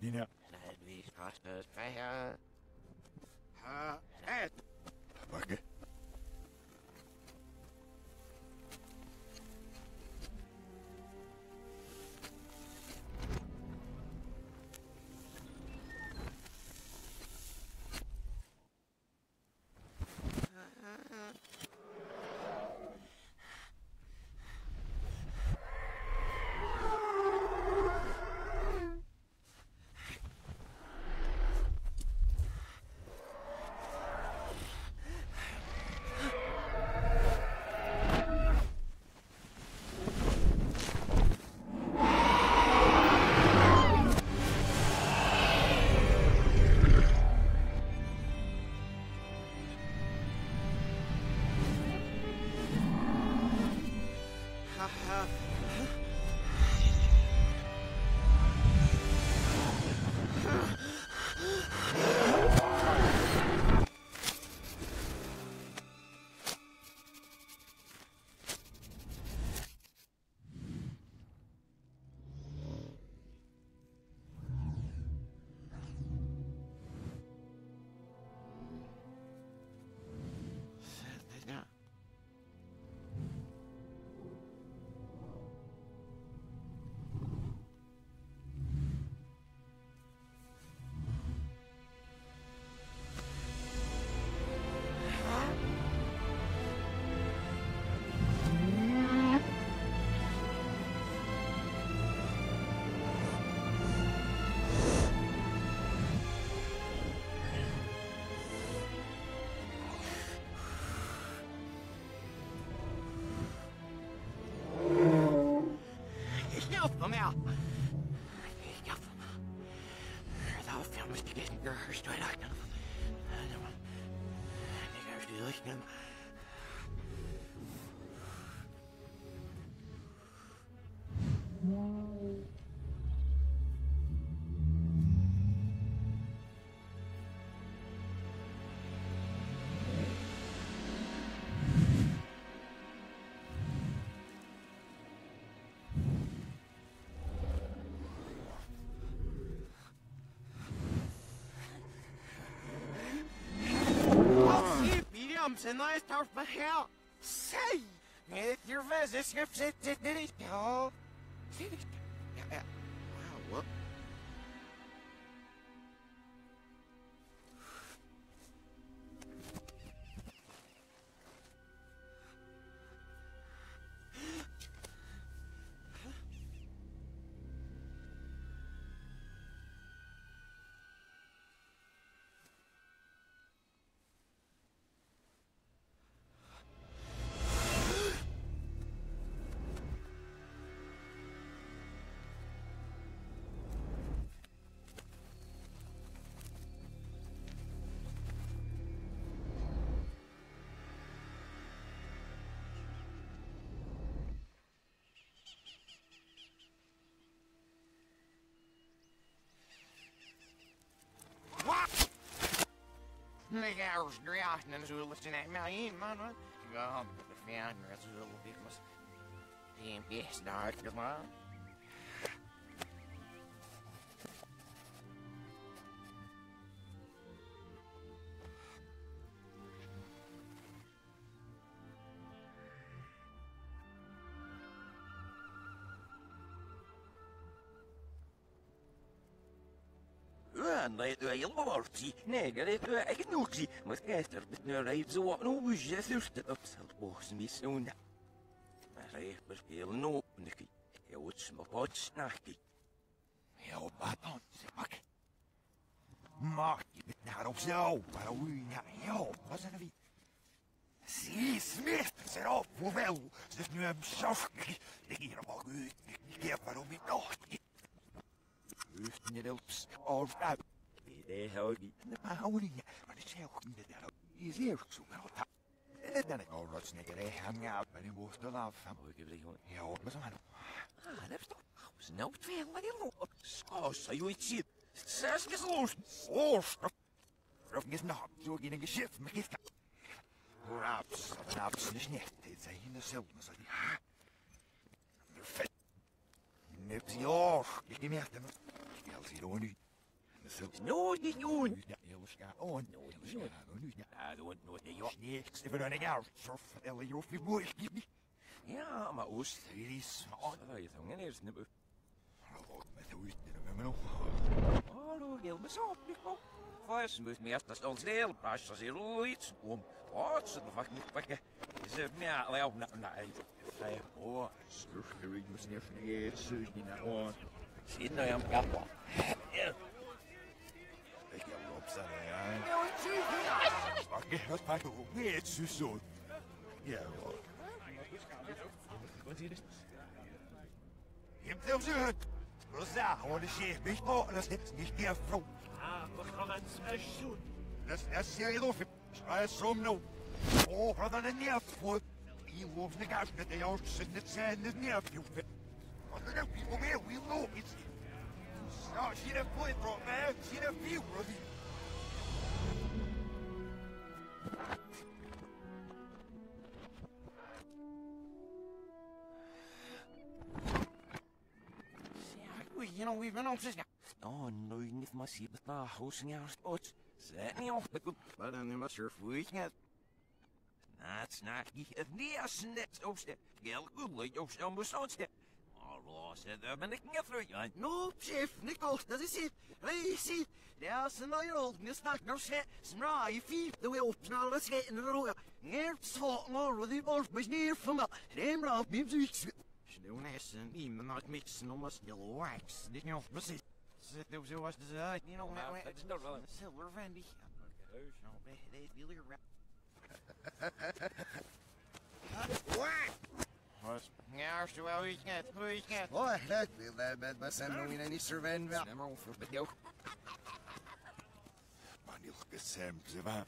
Nina. Wie kostet es Feier? Ha, et. Wakke. Ha, Hjälp mig! Hjälp mig! Darauf wir müssen gehen. Steuern. Ich verstehe nicht. Williamson, nice talk for hell. Say, with your visits, you've said Ligger hos grøten så listen at mig ind, man. Gå om på det fjerne, Anlayıtı yılmavartı, ne gerekli eknoloji, maskester bitne rayıtı var no buje sürtü apsal boğaz misuna. Rayıt bir pil no niki, yavuç mapaç naki. Heel baton, zeg maar. Mag je bent naar op zo, maar hoe ja, nou heel, was zijn we? Zie, smeert het erop, hoewel, ze nu hem zacht. Ik hier mag u, ik keer waarom ik nog niet. Uftnirils of out. de held me in the Mahonia, but it's held in the narrow. He's here to melt En dan then it all ruts naked, they hang out, but it was the love. je going to give Ja, a Ah, that's not. I was no fair, what do you know? So, so you eat it. Says Miss Lord. Oh, is not so getting Maar ik McGift. Raps, raps, nicht nicht, in der Silben, so die Haar. Nips, ja, ich gemerkt, si det var ny. No, die doen. Ja, heel schaar. Oh, no, heel schaar. Oh, nu, ja. I don't know the yacht. Niks, even running out. Surf, eller jo, vi må ikke blive. Ja, maar oest. Det er smart. Ja, je tongen eerst niet. Råd med det ud, det er med nu. Hallo, heel bezopen. Vast moet meer dat ons deel. Pas als je iets om. Wat ze de fuck niet pakken. Ze meer wel naar naar. Vijf år. Surf, det er ikke med snæft. Det er sødt, din er ordent. Shinno ya mkapa. Oh, brother, the nerve fool. You wolf, the gosh, that they all sit in the sand, the nerve you fit. Er siger, vi på mere, vi lo it. Så sig det på bro, man. Sig det fi, bro. You know, we've been on since now. Oh, no, niet maar zie het daar. Hoe zijn jouw spots? Zet niet op. Ik But I'm not sure if we can. Naat snaak je het neer net op de. Gel goed, leuk op zo'n bestandsje. Allah, zet er ben ik niet terug. Ja, No, chef, Nichols, dat is het. Hey, zie, daar is een nieuwe old mistak nog zet. Smra, je fief, de wil opsnallen, dat schijt in de roer. Neer, zwart, maar, wat die bos, maar neer van me. Neem raaf, neem zoiets. Snoen is een iemand not mixen om als yellow wax. Dit niet op bezit. Zit nou zoals de zuid, niet nog Maar met het is toch wel een- Silver Vandy. Nou, bij deze wil je Wat? Ja, als je wel iets net, iets net. Oh, dat wil dat met mijn stem in een serven wel. Neem maar over met jou. Man, ik gesem, ze var.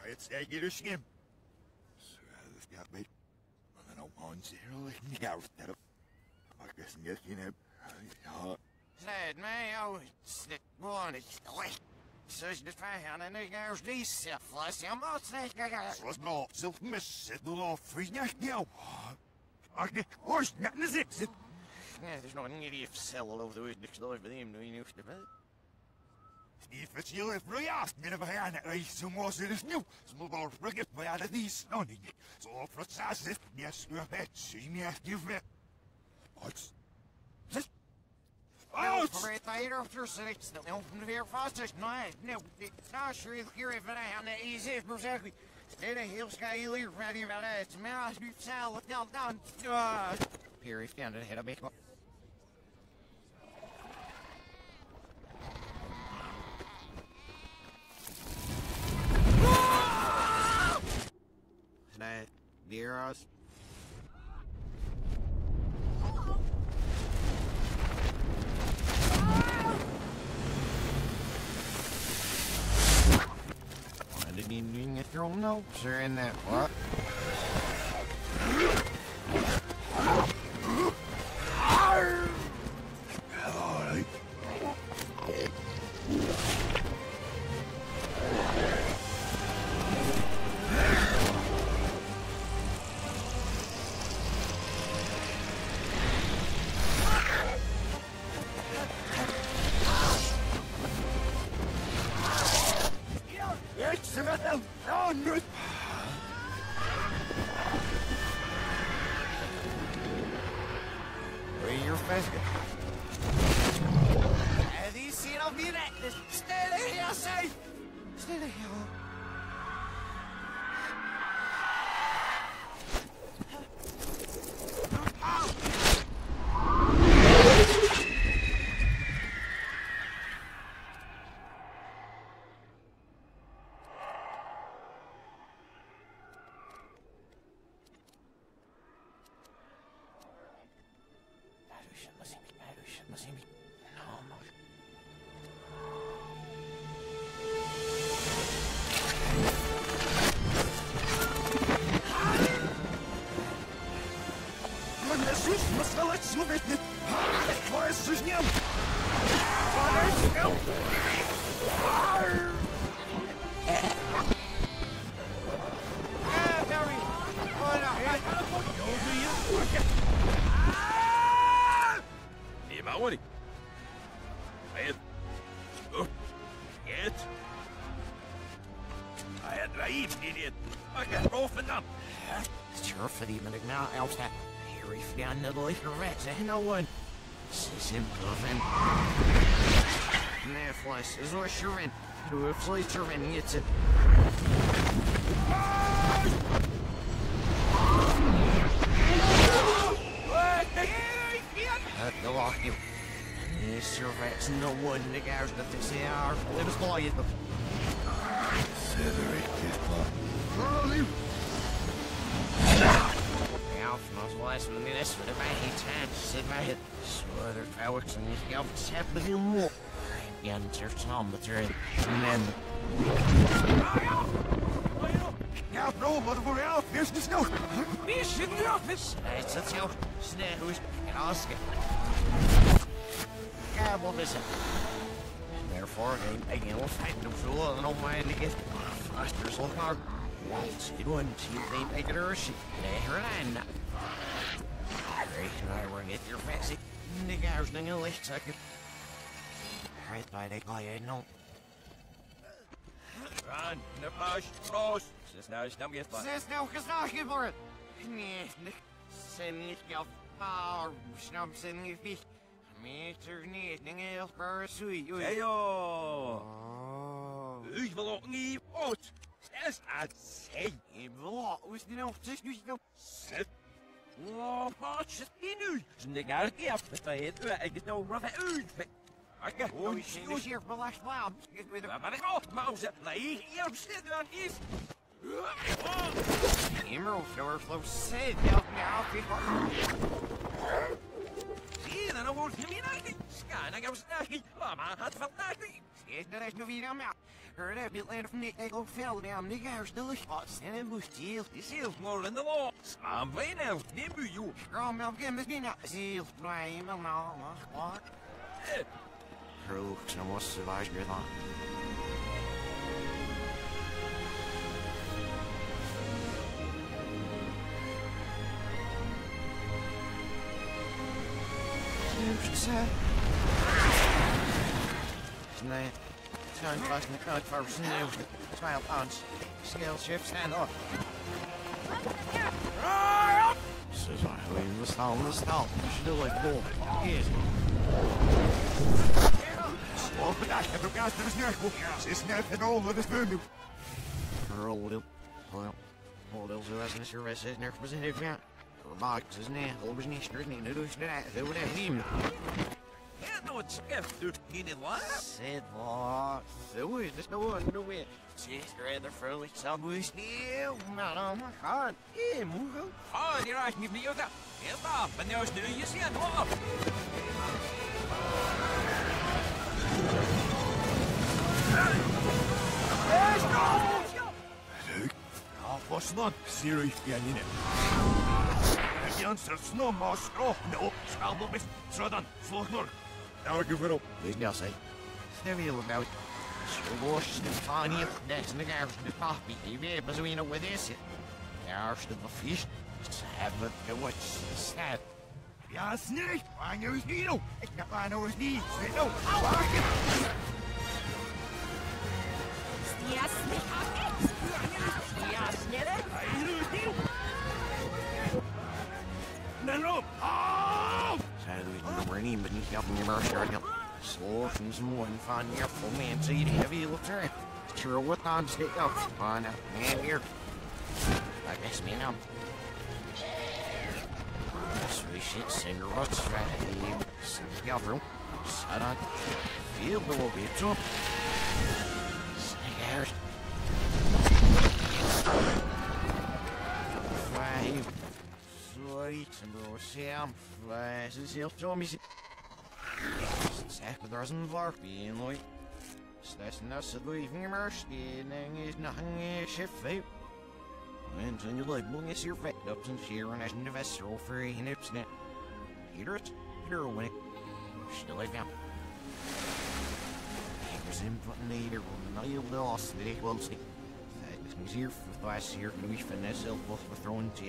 Het er ikke det skem. Så er det skal med. Og den er hans herolik niet uit. Dat mag ik niet zien. Ja, Zet mij uit. Zet gewoon het. Zoals de vijand en ik als die syphilis. Je moet zeggen. zoals nou zelf mis zit door af. Vriend, jou. Ach, nee, hoors, net een zit. Zit. Ja, er is nog een idiot cel over de week. Ik stel even hem nu in hoeft te weten. Die verschil is briljant. Met een vijand, hij zo mooi zit is nieuw. Ze moet wel rukken, maar ja, dat is nog niet. Zo op het zes zit. Nee, schuur met. Zie me echt niet met. Wat? Zit. Oh, Uit! voor het hier of er zit. Stel Nou, schreef ik hier even aan de easy. Maar zeg ik. Stel je heel schijn hier. Ready about it. Maar als nu cel. Het dan dan. Hier heeft hij aan de head een beetje. Nee, us. I didn't even get your own notes are in that. What? Ah, Barry. Oh, no. Nee, maar hoor ik. Hey, Shit. I had naive idiot. I got off and up. Sure for the minute now, else Harry found the liquor rats and no one. Simple then. Nervless is what you're. To a in, it's a. At the lock you. Yes, your rats no one the guys that they say are. Let us buy it. Alf knows what's with me this for the back time. Sit my head. So other fireworks and these galvans happening more. Again, there's some material. And then. Ja, bro, wat voor jou? Eerst de snow. Fish in the office! It's a tail. Snails. And Oscar. Gabble this up. Therefore, they make a fight to fool and don't mind to get Foster's look hard. See one, see if they make it or she. They her and Great, I will get your fancy. The guy's thing a least second. Right by the guy, know. Run, the push, cross. This now is not get fun. Zes nou geslagen worden. Nee, de zijn niet geld. Maar snap ze niet wie. Meter niet, dingen heel paar sui. Hey yo. Oh. Ik wil ook niet uit. Zes uit zee. Ik wil was nou zes nu zo. Zet. Oh, wat is? Zijn ding uit die af. Dat hij het uit. Ik het nou rough uit. Ik Oh, je ziet dus hier belast waarom. Ik weet het. Maar ik op, Mauze. Nee, hier zit er is. Immer floor flow said help me out before. Zie, dan wordt je meer uit. Ska, dan gaan we snakken. Mama had vandaag niet. Is er is nog weer aan mij. Heard that bit later from Nick, they go fell down. Nick, I was delicious. And it was chill. This is more in the law. Slaan wij nou. Neem u jou. Girl, milk, get me skin out. Seal, blame, no, no, what? True, so what's the vice good on? Nej, Tuinvast met koud voor sneeuw. 12 ounce. Scale shift stand up. Says I leave the stall in the stall. Still like bull. Yes. Oh, bedacht, heb ik juist de snerkel. Ze is net en over de spul nu. Roll it. Well, hold it. So that's not sure if it's near for the yeah. Box is net. Always niet strikt niet. Nu doe je dat. Zo wordt het niet. Ja, nou het scheft. Du, in het laat. Said what? So is this no one no way. Just rather throw it somewhere still. Not on my heart. Yeah, move on. Oh, die raakt niet meer. Heel af. En nou is nu je zin. Op. Leuk. Ja, Bosman. Serieus, ja, niet. Ik janser snom maar stro. Nou, schaal nog eens. Zo dan, volg nog. Nou, ik even op. Wees niet als hij. Stel je about. Sjoos, de fanie. Dat is de gaars de papi. Die weet maar zo in wat is het. Gaars de vis. Hebben de wat staat. Ja, snel. Waar nou is niet, nou. Ik heb waar nou is niet. Zit nou. Doet het nog niet, maar niet helpen je maar sterk. Slof en mooi van je voor mensen die hebben heel terug. Sure, wat dan stick up. On a man here. I guess me now. Sweet shit, singer, what's right? Scoundrel. Sat on. Feel the will be jump. Snake Five. And bro, Sam. Flies is heel Tommy. Zeg maar, daar is een varkje in, hoor. Slechts naast het leven maar stenen is nog een schip. En toen je leuk moe is hier vet op zijn sier en als een vessel voor je nips net. Hier het, hier when ik. Stil even. Ik was in van neder, want nou je los, weet ik wel zien. Het is niet hier voor was hier, nu is van net zelf wat vertrouwen te